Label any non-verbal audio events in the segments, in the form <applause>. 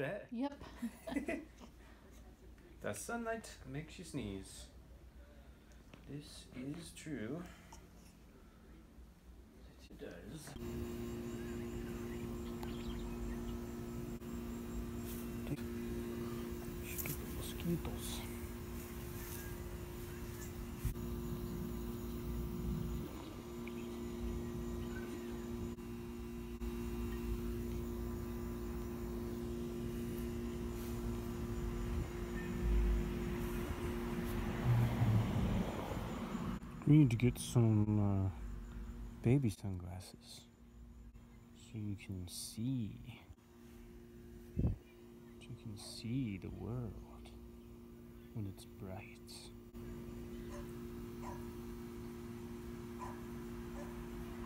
day. Yep. <laughs> The sunlight makes you sneeze. This is true. It does. Mosquitoes. We need to get some uh, baby sunglasses so you can see. So you can see the world when it's bright.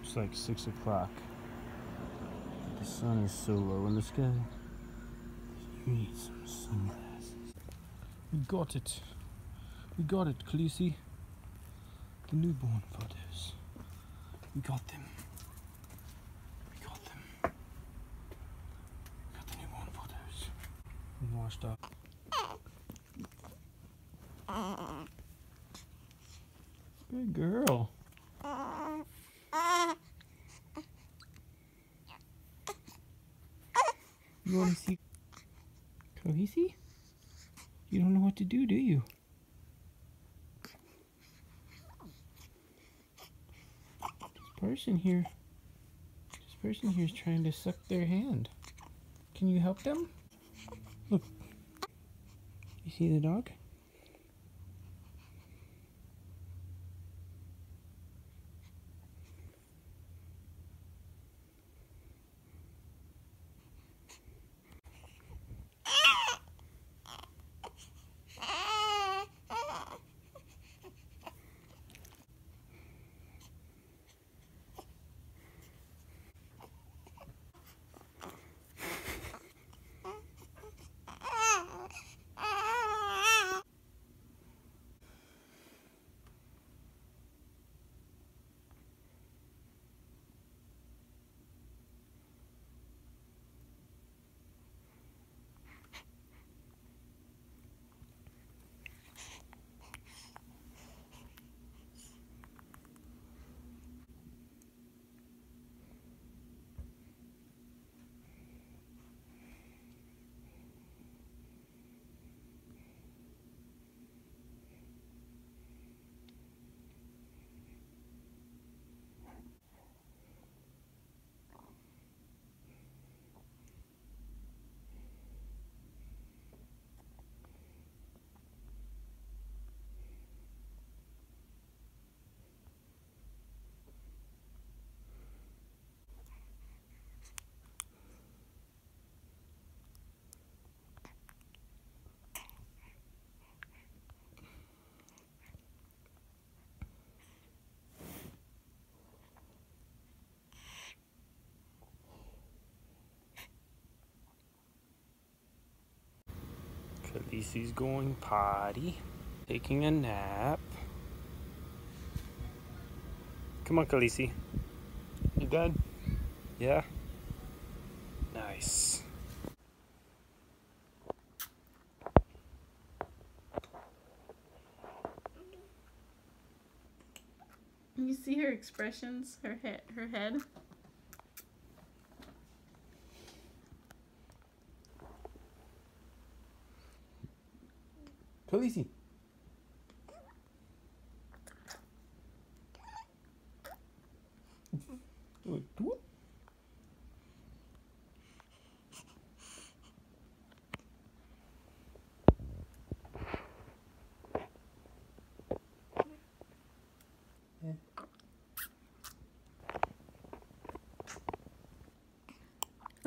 It's like six o'clock. The sun is so low in the sky. You need some sunglasses. We got it. We got it, Khaleesi. The newborn photos. We got them. We got them. We got the newborn photos. We washed up. Good girl. You want to see Khaleesi? You don't know what to do, do you? Person here, this person here is trying to suck their hand. Can you help them? Look. You see the dog? Khaleesi's going potty, taking a nap. Come on, Khaleesi. You done? Yeah? Nice. You see her expressions, her head, her head. Khaleesi.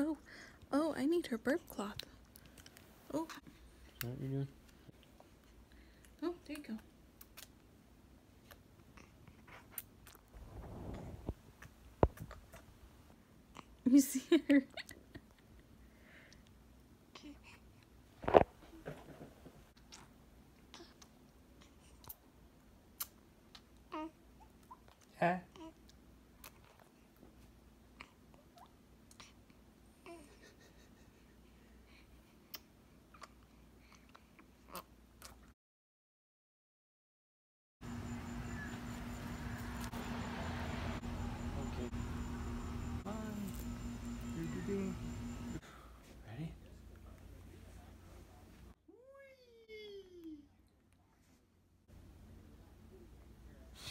Oh, oh, I need her burp cloth. Oh, Is that what you're doing? There you go. You see her? Yeah.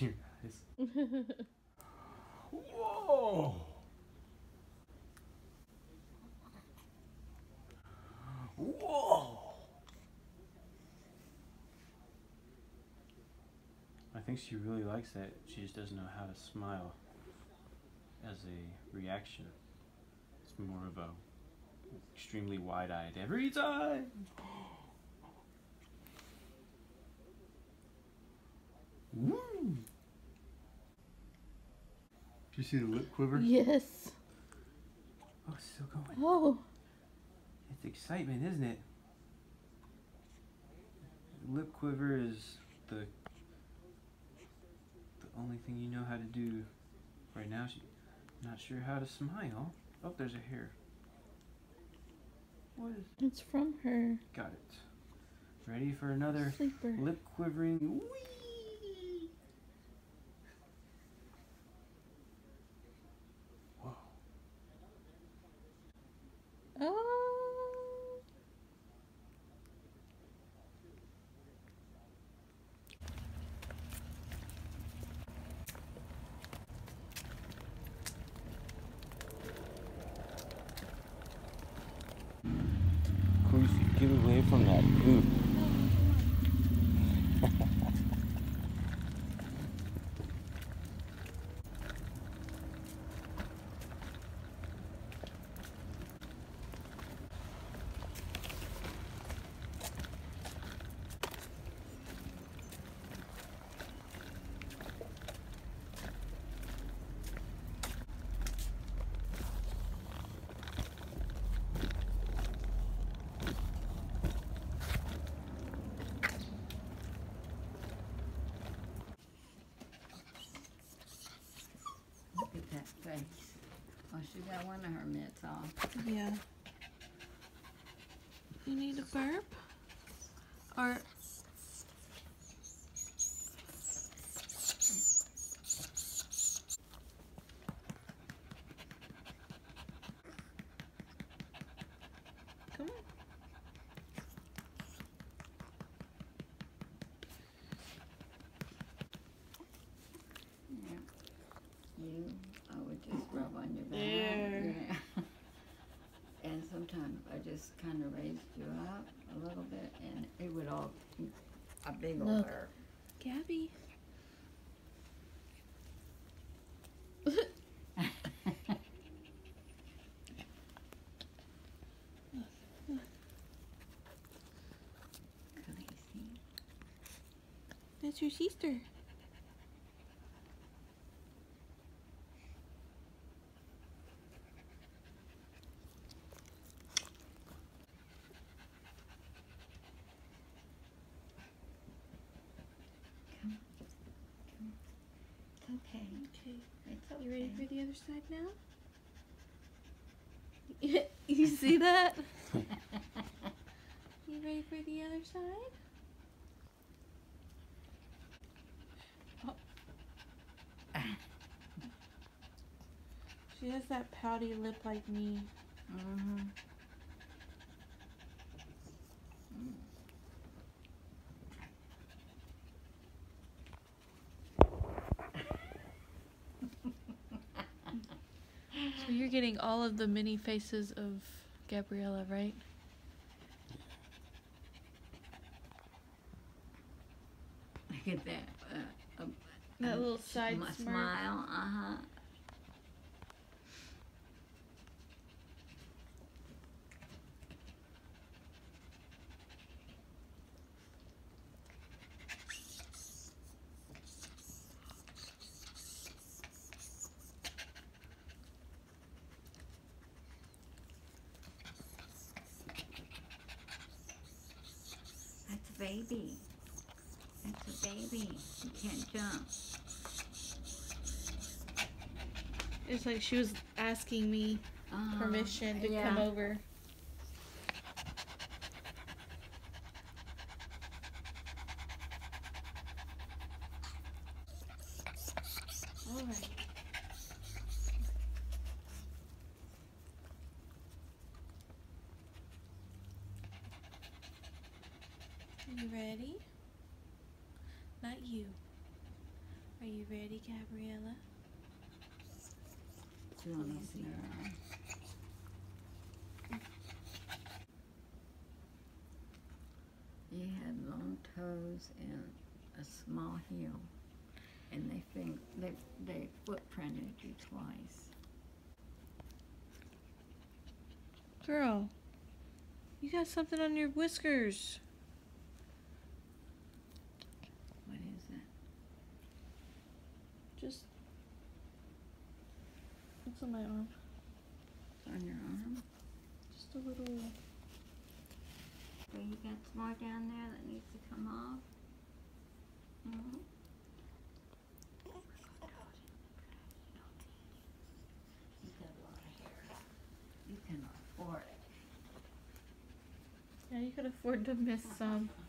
You guys. <laughs> Whoa! Whoa! I think she really likes that. She just doesn't know how to smile as a reaction. It's more of a extremely wide-eyed every time. <gasps> <laughs> Woo! Did you see the lip quiver? yes. Oh, it's still going. Oh. It's excitement, isn't it? Lip quiver is the the only thing you know how to do right now. She's not sure how to smile. Oh, there's a hair. What is? It's from her Got it. Ready for another sleeper. lip quivering? Whee! Whoa. Oh. Cruise, get away from that poop. Look at that face. Oh, she got one of her mitts off. Yeah. You need a burp? Or Come on. Yeah. You, I would just rub on your back. There. Yeah. and sometimes I just kind of raised you up a little bit, and it would all a big old Look. burp. Gabby. That's your sister. It's okay. Okay. You ready for the other side now? <laughs> you see <laughs> that? <laughs> You ready for the other side? Oh. She has that pouty lip like me. mm-hmm. So you're getting all of the mini faces of Gabriella, right? Look at that. Uh, um, That um, little side smi- smile. Uh huh. Baby. That's a baby. You can't jump. It's like she was asking me Uh, permission to yeah. come over. All right. You ready? Not you. Are you you ready, Gabriella? Do you want to see her eye? He had long toes and a small heel, and they think they they footprinted you twice. Girl, you got something on your whiskers. What is that? Just. It's on my arm. On your arm? Just a little. So you got some more down there that needs to come off? Mm-hmm. You got a lot of hair. You can afford it. Yeah, you could afford to miss some. <laughs>